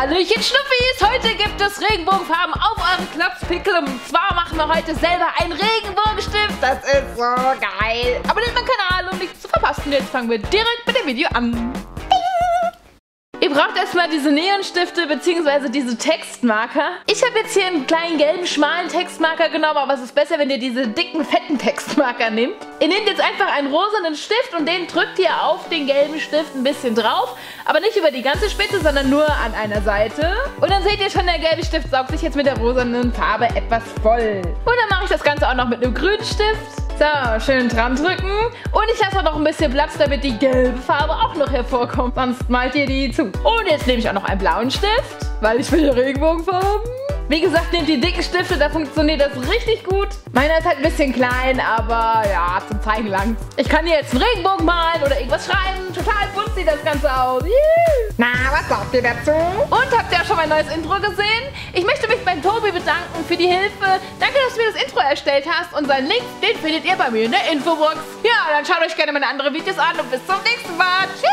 Hallöchen Schnuffis! Heute gibt es Regenbogenfarben auf euren Klapspickel und zwar machen wir heute selber einen Regenbogenstift. Das ist so geil. Abonniert meinen Kanal, um nichts zu verpassen. Jetzt fangen wir direkt mit dem Video an. Ihr braucht erstmal diese Neonstifte bzw. diese Textmarker. Ich habe jetzt hier einen kleinen gelben, schmalen Textmarker genommen, aber es ist besser, wenn ihr diese dicken, fetten Textmarker nehmt. Ihr nehmt jetzt einfach einen rosanen Stift und den drückt ihr auf den gelben Stift ein bisschen drauf, aber nicht über die ganze Spitze, sondern nur an einer Seite. Und dann seht ihr schon, der gelbe Stift saugt sich jetzt mit der rosanen Farbe etwas voll. Und dann mache ich das Ganze auch noch mit einem grünen Stift. So, schön dran drücken. Und ich lasse auch noch ein bisschen Platz, damit die gelbe Farbe auch noch hervorkommt. Sonst malt ihr die zu. Und jetzt nehme ich auch noch einen blauen Stift, weil ich will ja Regenbogenfarben. Wie gesagt, nehmt die dicken Stifte, da funktioniert das richtig gut. Meiner ist halt ein bisschen klein, aber ja, zum Zeigen lang. Ich kann hier jetzt einen Regenbogen malen oder irgendwas schreiben. Total bunt sieht das Ganze aus. Na, was sagt ihr dazu? Und habt ihr auch schon mein neues Intro gesehen? Ich möchte mich beim Tobi bedanken für die Hilfe. Danke, dass du mir das Intro erstellt hast. Und seinen Link, den findet ihr bei mir in der Infobox. Ja, dann schaut euch gerne meine anderen Videos an und bis zum nächsten Mal. Tschüss!